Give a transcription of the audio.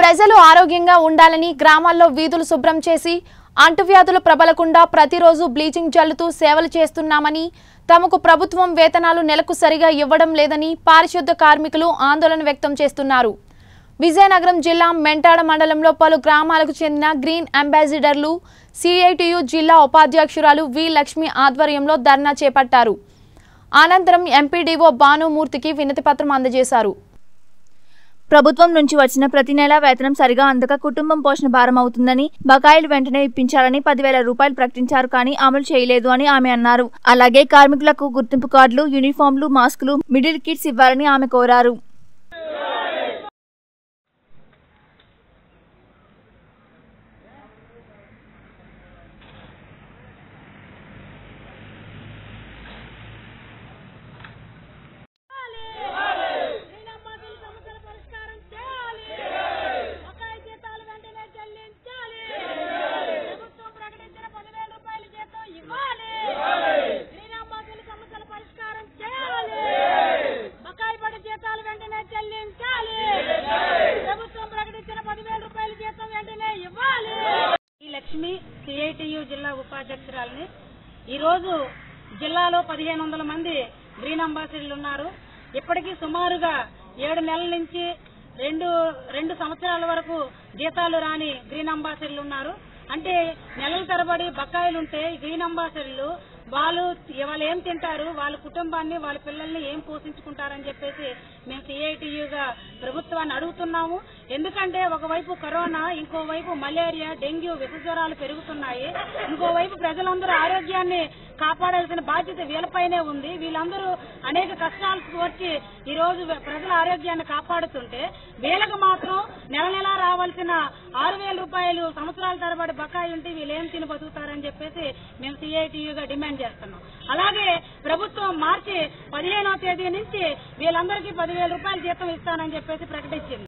ప్రజలు ఆరోగ్యంగా ఉండాలని గ్రామాల్లో వీధులు శుభ్రం చేసి అంటువ్యాధులు ప్రబలకుండా ప్రతిరోజు బ్లీచింగ్ జల్లుతూ సేవలు చేస్తున్నామని తమకు ప్రభుత్వం వేతనాలు నెలకు సరిగా ఇవ్వడం లేదని పారిశుద్ధ కార్మికులు ఆందోళన వ్యక్తం చేస్తున్నారు. విజయనగరం జిల్లా మెంటాడ మండలంలో పలు గ్రామాలకు చెందిన గ్రీన్ అంబాసిడర్లు సిఐటియు జిల్లా ఉపాధ్యక్షురాలు వి లక్ష్మి ఆధ్వర్యంలో ధర్నా చేపట్టారు. అనంతరం ఎంపీడీఓ భానుమూర్తికి వినతిపత్రం అందజేశారు. ప్రభుత్వం నుంచి వచ్చిన ప్రతి నెలా వేతనం సరిగా అందక కుటుంబం పోషణ భారం అవుతుందని బకాయిలు వెంటనే ఇప్పించాలని పదివేల రూపాయలు ప్రకటించారు కానీ అమలు చేయలేదు అని ఆమె అన్నారు. అలాగే కార్మికులకు గుర్తింపు కార్డులు యూనిఫామ్లు మాస్కులు మిడిల్ కిట్స్ ఇవ్వాలని ఆమె కోరారు శ్రీరామపాదుల సమస్యల పరిష్కారం చేయాలి బకాయి జీతాలు వెంటనే చెల్లించాలి ప్రభుత్వం ప్రకటించిన పదివేల రూపాయల జీతం ఇవ్వాలి శ్రీరామపాదుల సమస్యల పరిష్కారం చేయాలి బకాయి పడి జీతాలు వెంటనే చెల్లించాలి ప్రభుత్వం ప్రకటించిన పదివేల రూపాయల జీతం వెంటనే ఇవ్వాలి ఈ లక్ష్మి సిఐటియు జిల్లా ఉపాధ్యక్షురాలని. ఈరోజు జిల్లాలో పదిహేను వందల మంది గ్రీన్ అంబాసిడర్లు ఉన్నారు. ఇప్పటికీ సుమారుగా ఏడు నెలల నుంచి రెండు రెండు సంవత్సరాల వరకు జీతాలు రాని గ్రీన్ అంబాసిడర్లు ఉన్నారు. అంటే నెలల తరబడి బకాయిలు ఉంటే గ్రీన్ అంబాసిడర్లు వాళ్ళు వాళ్ళు ఏం తింటారు? వాళ్ళ కుటుంబాన్ని వాళ్ళ పిల్లల్ని ఏం పోషించుకుంటారని చెప్పేసి మేము సిఐటియుగా ప్రభుత్వాన్ని అడుగుతున్నాము. ఎందుకంటే ఒకవైపు కరోనా ఇంకోవైపు మలేరియా డెంగ్యూ విష జ్వరాలు పెరుగుతున్నాయి. ఇంకోవైపు ప్రజలందరూ ఆరోగ్యాన్ని కాపాడాల్సిన బాధ్యత వీళ్ళపైనే ఉంది. వీళ్ళందరూ అనేక కష్టాలకు వచ్చి ఈ రోజు ప్రజల ఆరోగ్యాన్ని కాపాడుతుంటే వీళ్ళకు మాత్రం నెల నెలా రావాల్సిన ఆరు వేల రూపాయలు సంవత్సరాల తరబడి బకాయి ఉంటే వీళ్ళు ఏం తిని బతుకుతారని చెప్పేసి మేము సిఐటియుగా డిమాండ్ చేస్తున్నాం. అలాగే ప్రభుత్వం మార్చి పదిహేనో తేదీ నుంచి వీళ్ళందరికీ పదివేల రూపాయల జీతం ఇస్తానని చెప్పేసి ప్రకటించింది.